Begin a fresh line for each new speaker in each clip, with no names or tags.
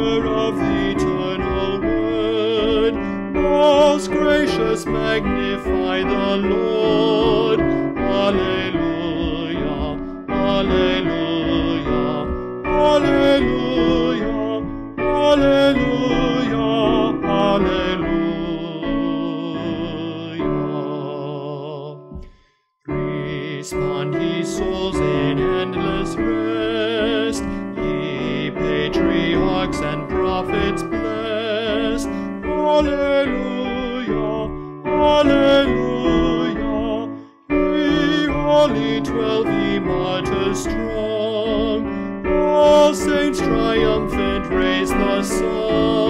bearer of the eternal word, most gracious, magnify the Lord, Alleluia, Alleluia, Alleluia, Alleluia, Alleluia. Ye holy twelve, ye martyrs strong, all saints triumphant raise the song.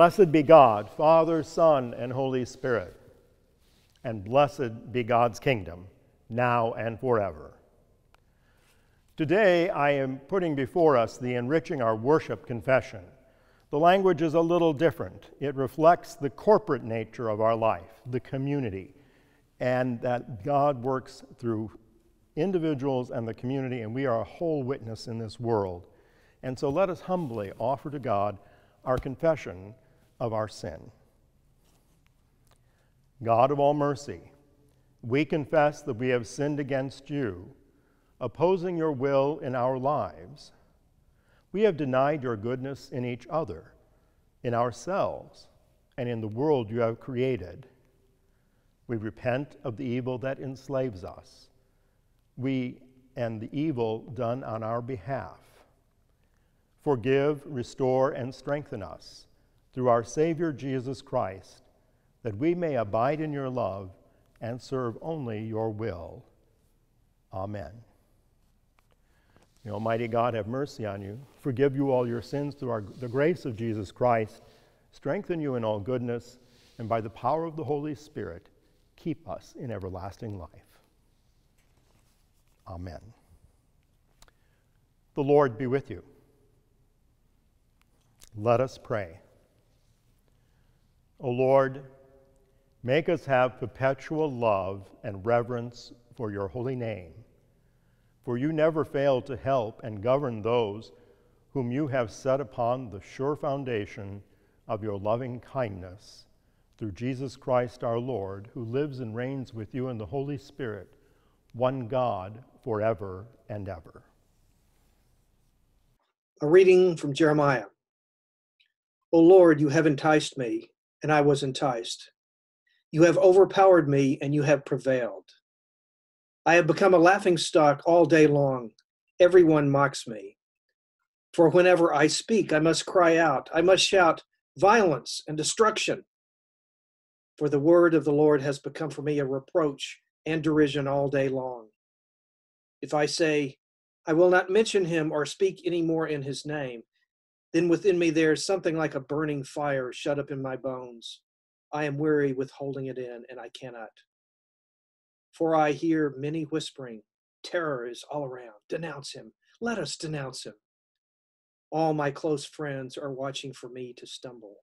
Blessed be God, Father, Son, and Holy Spirit. And blessed be God's kingdom, now and forever. Today, I am putting before us the Enriching Our Worship Confession. The language is a little different. It reflects the corporate nature of our life, the community, and that God works through individuals and the community, and we are a whole witness in this world. And so let us humbly offer to God our confession of our sin. God of all mercy, we confess that we have sinned against you, opposing your will in our lives. We have denied your goodness in each other, in ourselves, and in the world you have created. We repent of the evil that enslaves us, we and the evil done on our behalf. Forgive, restore, and strengthen us through our Savior Jesus Christ, that we may abide in your love and serve only your will. Amen. The Almighty God have mercy on you, forgive you all your sins through our, the grace of Jesus Christ, strengthen you in all goodness, and by the power of the Holy Spirit, keep us in everlasting life. Amen. The Lord be with you. Let us pray. O Lord, make us have perpetual love and reverence for your holy name. For you never fail to help and govern those whom you have set upon the sure foundation of your loving kindness through Jesus Christ our Lord, who lives and reigns with you in the Holy Spirit, one God, forever and ever.
A reading from Jeremiah. O Lord, you have enticed me, and I was enticed. You have overpowered me, and you have prevailed. I have become a laughing stock all day long. Everyone mocks me. For whenever I speak, I must cry out, I must shout violence and destruction. For the word of the Lord has become for me a reproach and derision all day long. If I say, I will not mention him or speak any more in his name, then within me there is something like a burning fire shut up in my bones. I am weary with holding it in, and I cannot. For I hear many whispering, Terror is all around. Denounce him. Let us denounce him. All my close friends are watching for me to stumble.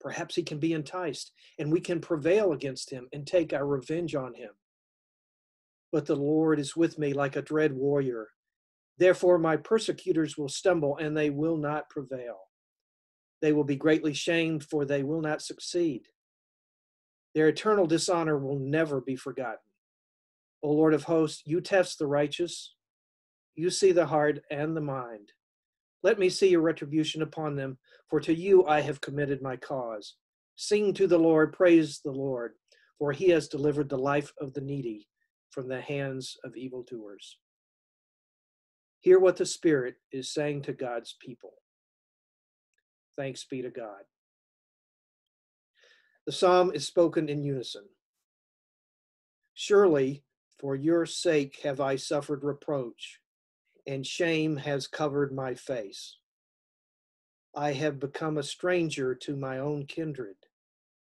Perhaps he can be enticed, and we can prevail against him and take our revenge on him. But the Lord is with me like a dread warrior. Therefore, my persecutors will stumble, and they will not prevail. They will be greatly shamed, for they will not succeed. Their eternal dishonor will never be forgotten. O Lord of hosts, you test the righteous, you see the heart and the mind. Let me see your retribution upon them, for to you I have committed my cause. Sing to the Lord, praise the Lord, for he has delivered the life of the needy from the hands of evildoers. Hear what the Spirit is saying to God's people. Thanks be to God. The psalm is spoken in unison. Surely, for your sake have I suffered reproach and shame has covered my face. I have become a stranger to my own kindred,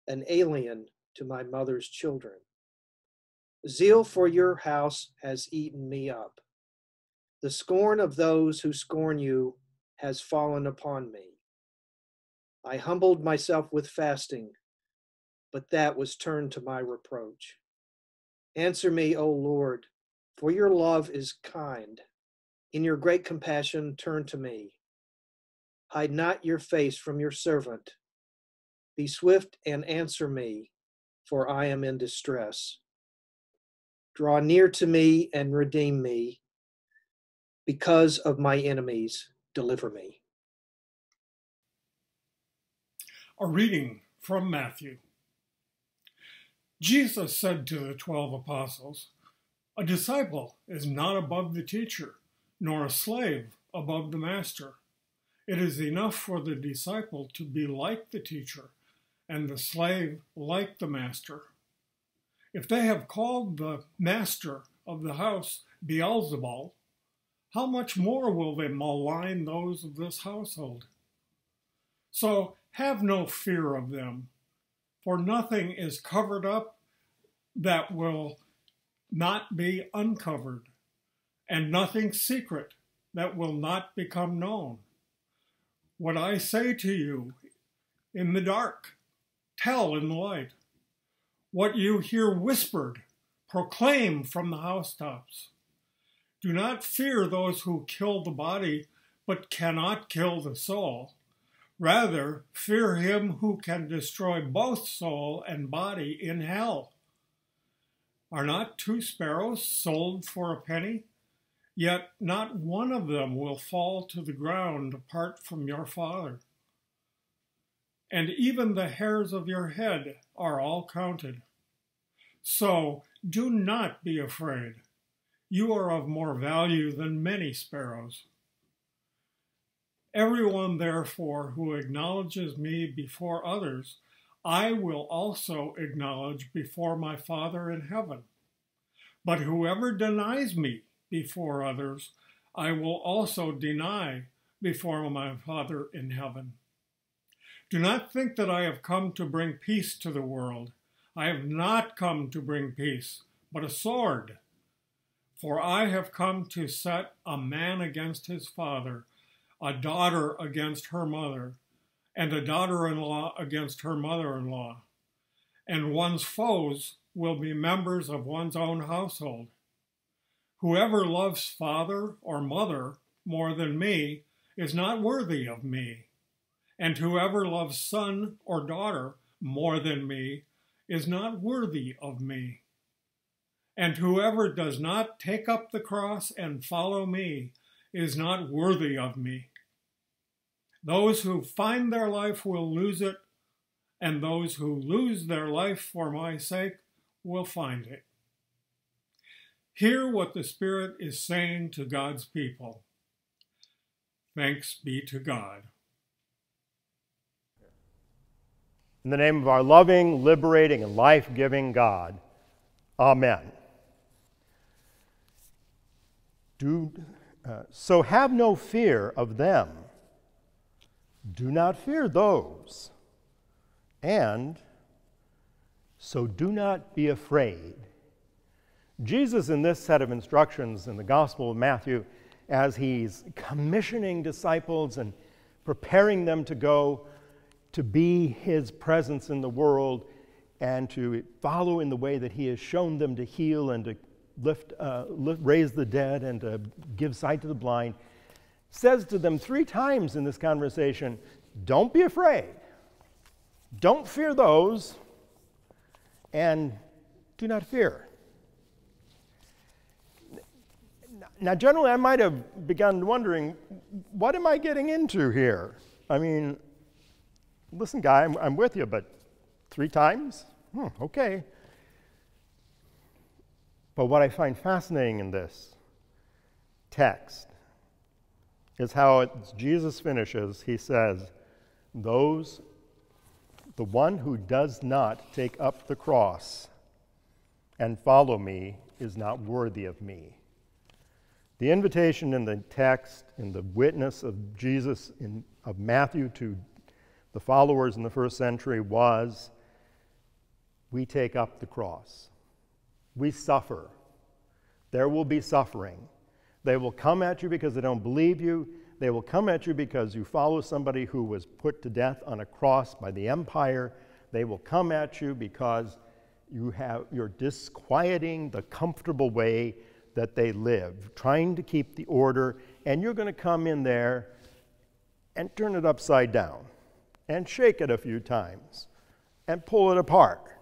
an alien to my mother's children. Zeal for your house has eaten me up. The scorn of those who scorn you has fallen upon me. I humbled myself with fasting, but that was turned to my reproach. Answer me, O Lord, for your love is kind. In your great compassion, turn to me. Hide not your face from your servant. Be swift and answer me, for I am in distress. Draw near to me and redeem me. Because of my enemies, deliver me.
A reading from Matthew. Jesus said to the twelve apostles, A disciple is not above the teacher nor a slave above the master. It is enough for the disciple to be like the teacher, and the slave like the master. If they have called the master of the house Beelzebul, how much more will they malign those of this household? So have no fear of them, for nothing is covered up that will not be uncovered and nothing secret that will not become known. What I say to you in the dark, tell in the light. What you hear whispered, proclaim from the housetops. Do not fear those who kill the body, but cannot kill the soul. Rather, fear him who can destroy both soul and body in hell. Are not two sparrows sold for a penny? Yet not one of them will fall to the ground apart from your Father. And even the hairs of your head are all counted. So do not be afraid. You are of more value than many sparrows. Everyone, therefore, who acknowledges me before others, I will also acknowledge before my Father in heaven. But whoever denies me before others, I will also deny before my Father in heaven. Do not think that I have come to bring peace to the world. I have not come to bring peace, but a sword. For I have come to set a man against his father, a daughter against her mother, and a daughter in law against her mother in law. And one's foes will be members of one's own household. Whoever loves father or mother more than me is not worthy of me. And whoever loves son or daughter more than me is not worthy of me. And whoever does not take up the cross and follow me is not worthy of me. Those who find their life will lose it, and those who lose their life for my sake will find it. Hear what the Spirit is saying to God's people. Thanks be to God.
In the name of our loving, liberating, and life giving God, Amen. Do, uh, so have no fear of them. Do not fear those. And so do not be afraid. Jesus, in this set of instructions in the Gospel of Matthew, as he's commissioning disciples and preparing them to go to be his presence in the world and to follow in the way that he has shown them to heal and to lift, uh, lift, raise the dead and to give sight to the blind, says to them three times in this conversation don't be afraid, don't fear those, and do not fear. Now, generally, I might have begun wondering what am I getting into here? I mean, listen, guy, I'm, I'm with you, but three times? Hmm, okay. But what I find fascinating in this text is how it, Jesus finishes. He says, Those, the one who does not take up the cross and follow me is not worthy of me. The invitation in the text, in the witness of Jesus in, of Matthew to the followers in the first century was we take up the cross we suffer. There will be suffering. They will come at you because they don't believe you. They will come at you because you follow somebody who was put to death on a cross by the empire. They will come at you because you have, you're disquieting the comfortable way that they live, trying to keep the order, and you're going to come in there and turn it upside down and shake it a few times and pull it apart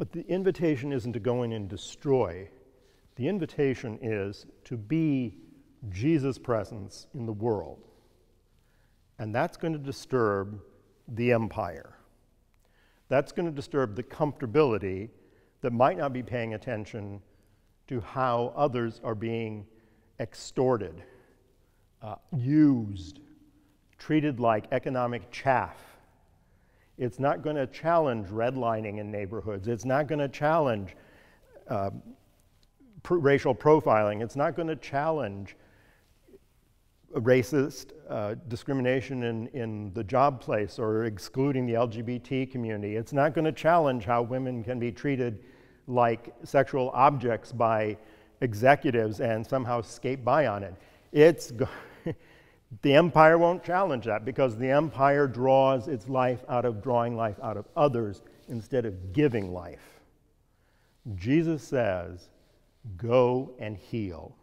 but the invitation isn't to go in and destroy. The invitation is to be Jesus' presence in the world. And that's going to disturb the empire. That's going to disturb the comfortability that might not be paying attention to how others are being extorted, uh, used, treated like economic chaff it's not going to challenge redlining in neighborhoods. It's not going to challenge uh, pr- racial profiling. It's not going to challenge racist uh, discrimination in, in the job place or excluding the LGBT community. It's not going to challenge how women can be treated like sexual objects by executives and somehow skate by on it. It's The empire won't challenge that because the empire draws its life out of drawing life out of others instead of giving life. Jesus says, Go and heal,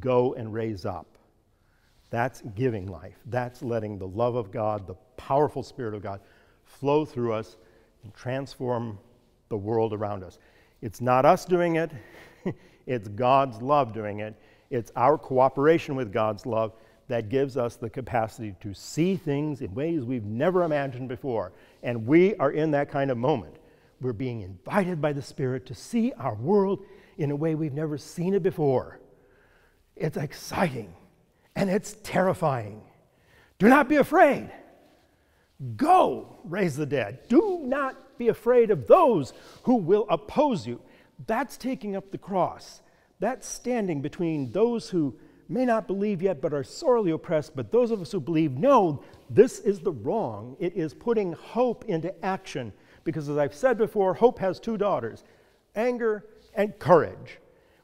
go and raise up. That's giving life. That's letting the love of God, the powerful Spirit of God, flow through us and transform the world around us. It's not us doing it, it's God's love doing it. It's our cooperation with God's love that gives us the capacity to see things in ways we've never imagined before. And we are in that kind of moment. We're being invited by the Spirit to see our world in a way we've never seen it before. It's exciting and it's terrifying. Do not be afraid. Go raise the dead. Do not be afraid of those who will oppose you. That's taking up the cross. That's standing between those who may not believe yet but are sorely oppressed, but those of us who believe know this is the wrong. It is putting hope into action. Because as I've said before, hope has two daughters anger and courage.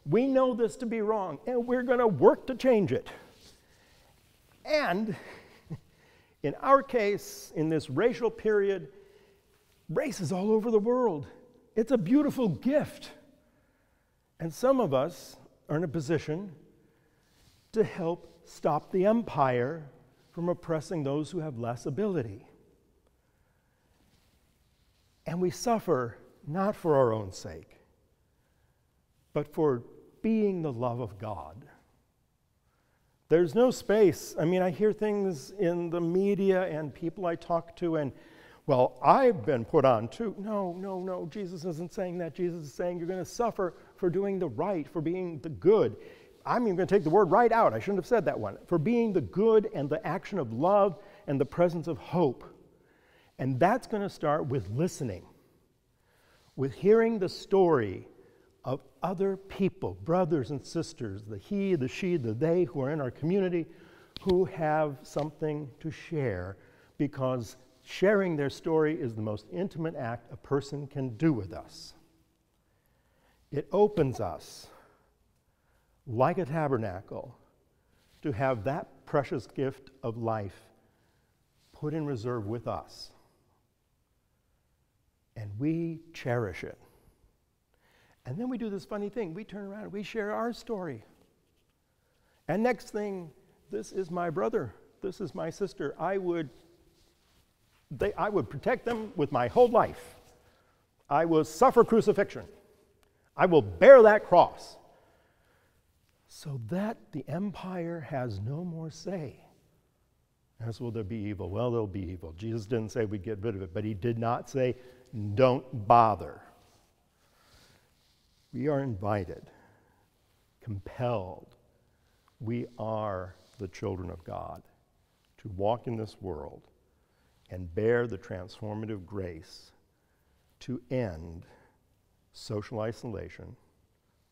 We know this to be wrong, and we're going to work to change it. And in our case, in this racial period, race is all over the world. It's a beautiful gift. And some of us are in a position to help stop the empire from oppressing those who have less ability. And we suffer not for our own sake, but for being the love of God. There's no space. I mean, I hear things in the media and people I talk to, and well, I've been put on too. No, no, no. Jesus isn't saying that. Jesus is saying you're going to suffer for doing the right, for being the good. I'm even going to take the word right out. I shouldn't have said that one. For being the good and the action of love and the presence of hope. And that's going to start with listening, with hearing the story of other people, brothers and sisters, the he, the she, the they who are in our community who have something to share because sharing their story is the most intimate act a person can do with us. It opens us, like a tabernacle, to have that precious gift of life put in reserve with us. And we cherish it. And then we do this funny thing. We turn around and we share our story. And next thing, this is my brother. This is my sister. I would, they, I would protect them with my whole life. I will suffer crucifixion. I will bear that cross. So that the empire has no more say. As will there be evil? Well, there'll be evil. Jesus didn't say we'd get rid of it, but he did not say, don't bother. We are invited, compelled. We are the children of God to walk in this world and bear the transformative grace to end social isolation,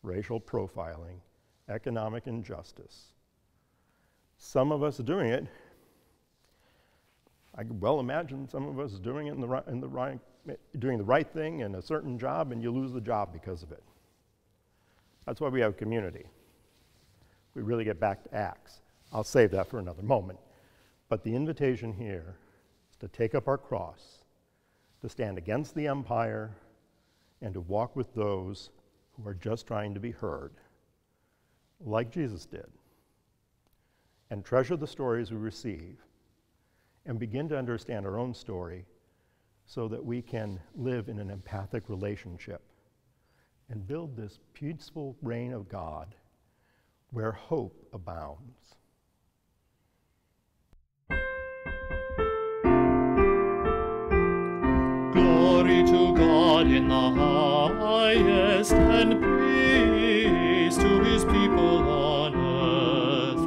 racial profiling, economic injustice. Some of us doing it. I can well imagine some of us doing it in the right, in the right, doing the right thing in a certain job, and you lose the job because of it. That's why we have community. We really get back to Acts. I'll save that for another moment. But the invitation here is to take up our cross, to stand against the empire, and to walk with those who are just trying to be heard, like Jesus did, and treasure the stories we receive, and begin to understand our own story so that we can live in an empathic relationship and build this peaceful reign of God where hope abounds.
Glory to God in the highest, and peace to his people on earth.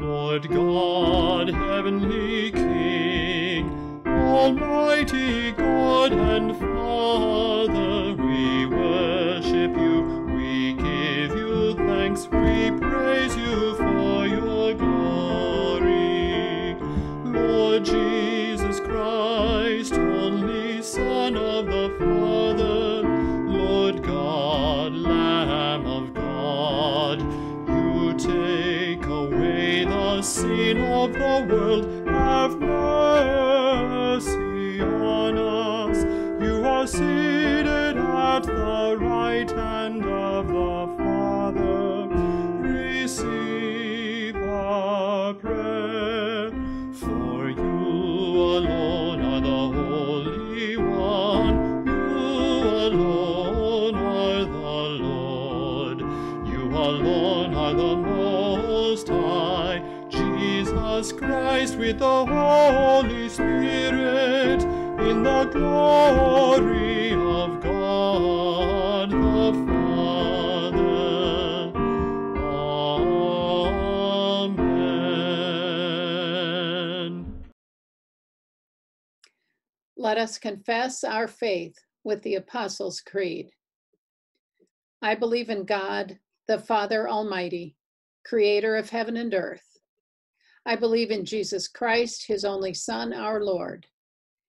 Lord God, heavenly King, Almighty God seated at the right hand of the Father. Receive our prayer, for you alone are the Holy One. You alone are the Lord. You alone are the Most High. Jesus Christ with the Holy Spirit in the glory of God the Father. Amen.
Let us confess our faith with the Apostles' Creed. I believe in God, the Father Almighty, creator of heaven and earth. I believe in Jesus Christ, his only Son, our Lord.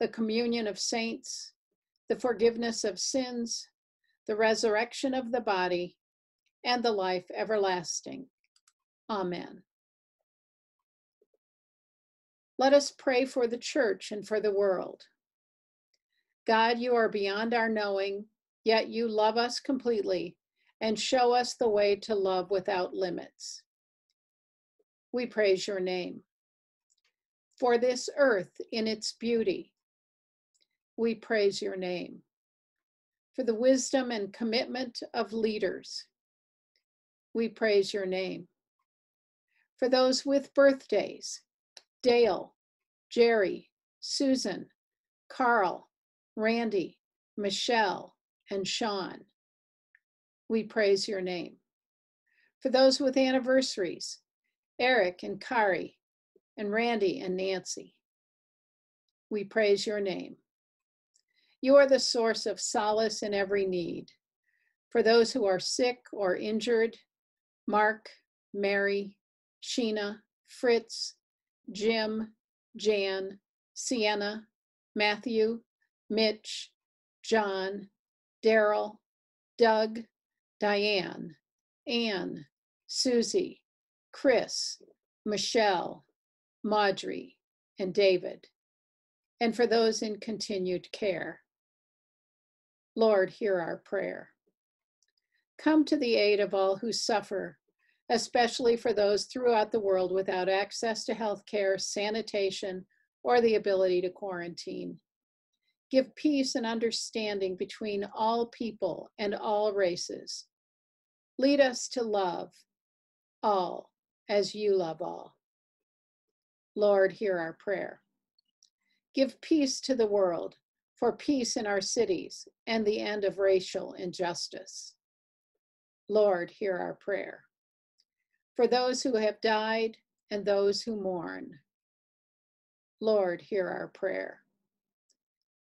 the communion of saints, the forgiveness of sins, the resurrection of the body, and the life everlasting. Amen. Let us pray for the church and for the world. God, you are beyond our knowing, yet you love us completely and show us the way to love without limits. We praise your name. For this earth in its beauty, we praise your name. for the wisdom and commitment of leaders. We praise your name. For those with birthdays, Dale, Jerry, Susan, Carl, Randy, Michelle, and Sean. We praise your name. For those with anniversaries, Eric and Kari, and Randy and Nancy. We praise your name. You are the source of solace in every need. For those who are sick or injured, Mark, Mary, Sheena, Fritz, Jim, Jan, Sienna, Matthew, Mitch, John, Daryl, Doug, Diane, Anne, Susie, Chris, Michelle, Maudrey, and David, and for those in continued care. Lord, hear our prayer. Come to the aid of all who suffer, especially for those throughout the world without access to health care, sanitation, or the ability to quarantine. Give peace and understanding between all people and all races. Lead us to love all as you love all. Lord, hear our prayer. Give peace to the world, for peace in our cities and the end of racial injustice. Lord, hear our prayer. For those who have died and those who mourn. Lord, hear our prayer.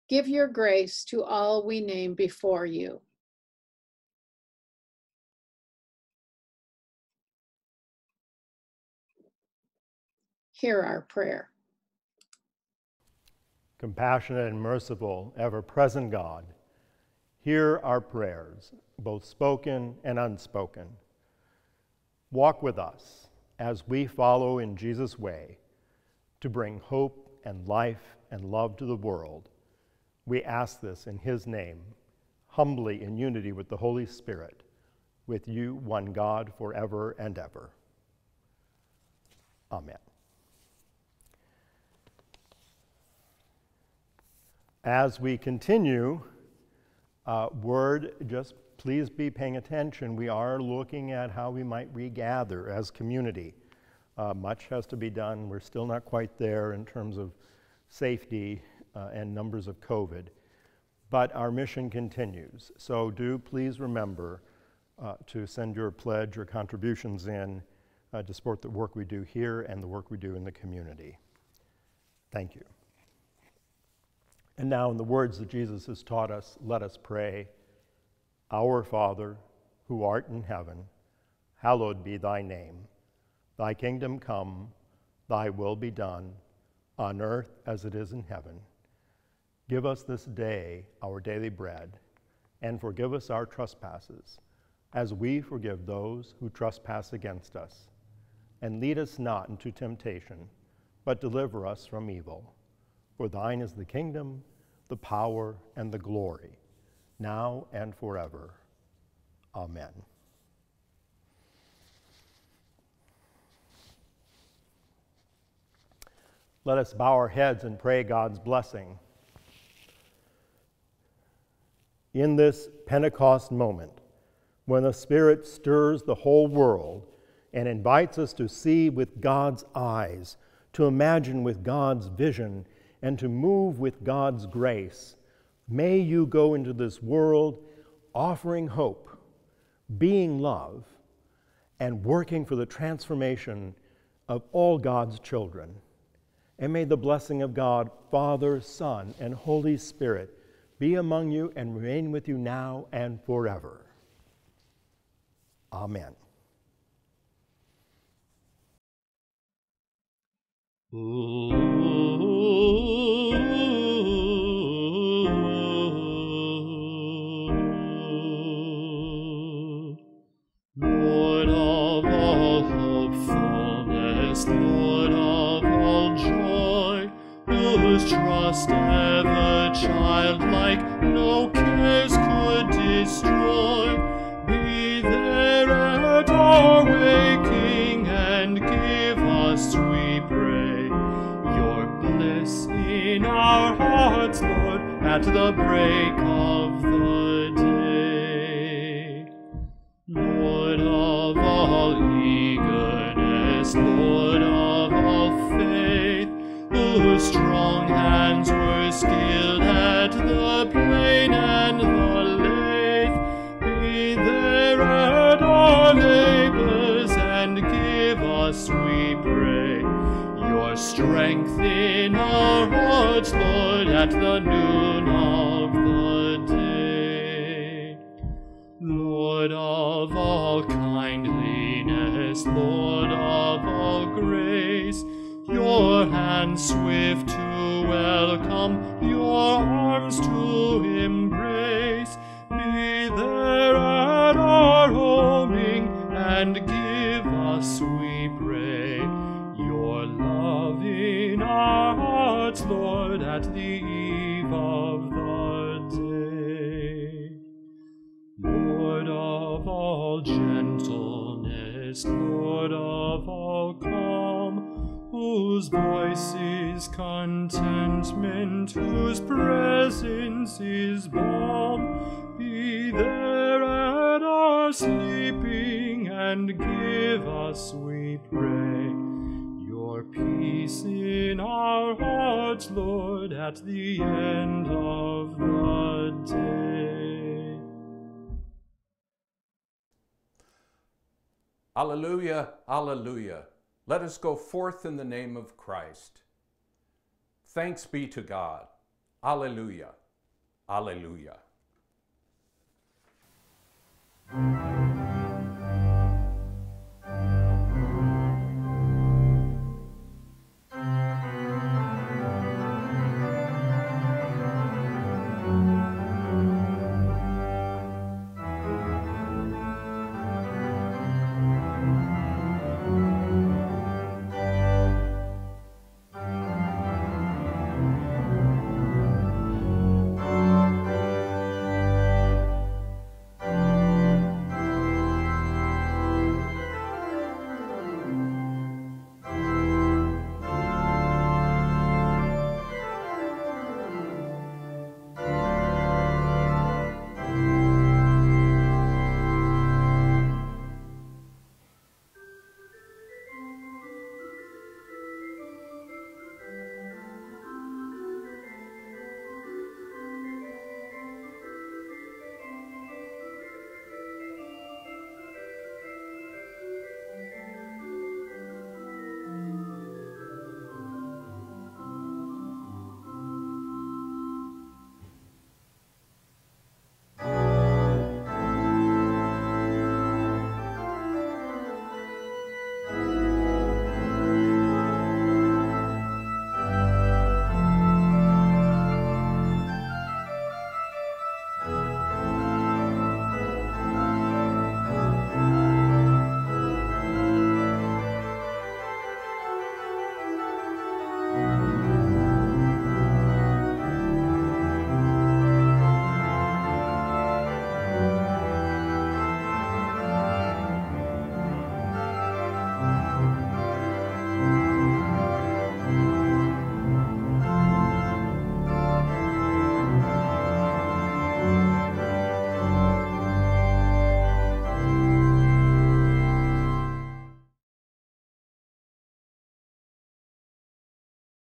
Give your grace to all we name before you. Hear our prayer.
Compassionate and merciful, ever present God, hear our prayers, both spoken and unspoken. Walk with us as we follow in Jesus' way to bring hope and life and love to the world. We ask this in His name, humbly in unity with the Holy Spirit, with you, one God, forever and ever. Amen. As we continue, uh, word, just please be paying attention. We are looking at how we might regather as community. Uh, much has to be done. We're still not quite there in terms of safety uh, and numbers of COVID. But our mission continues. So do please remember uh, to send your pledge or contributions in uh, to support the work we do here and the work we do in the community. Thank you. And now, in the words that Jesus has taught us, let us pray Our Father, who art in heaven, hallowed be thy name. Thy kingdom come, thy will be done, on earth as it is in heaven. Give us this day our daily bread, and forgive us our trespasses, as we forgive those who trespass against us. And lead us not into temptation, but deliver us from evil. For thine is the kingdom, the power, and the glory, now and forever. Amen. Let us bow our heads and pray God's blessing. In this Pentecost moment, when the Spirit stirs the whole world and invites us to see with God's eyes, to imagine with God's vision, and to move with God's grace, may you go into this world offering hope, being love, and working for the transformation of all God's children. And may the blessing of God, Father, Son, and Holy Spirit be among you and remain with you now and forever. Amen.
Lord of all hopefulness, Lord of all joy, whose trust ever childlike no cares could destroy, be there at our waking and give us, darkness in our hearts, Lord, at the break of the day. Lord of all eagerness, Lord of all faith, whose strong hands were skilled in our hearts, Lord, at the noon of the day. Lord of all kindliness, Lord of all grace, your hand swift to welcome, your arms to embrace. Be there at our homing and give us, whose voice is contentment, whose presence is balm, be there at our sleeping and give us, we pray, your peace in our hearts, Lord, at the end of the day.
Alleluia, alleluia. Let us go forth in the name of Christ. Thanks be to God. Alleluia, alleluia.